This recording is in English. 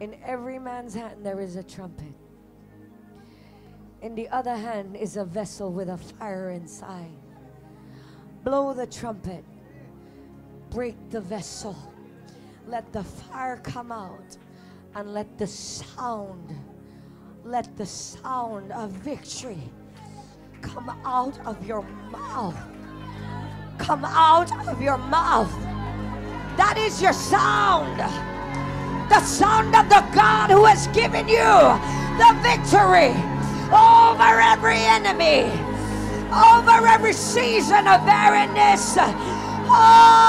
In every man's hand there is a trumpet. In the other hand is a vessel with a fire inside. Blow the trumpet. Break the vessel. Let the fire come out and let the sound, let the sound of victory come out of your mouth. Come out of your mouth. That is your sound. The sound of the God who has given you the victory over every enemy, over every season of barrenness. Oh!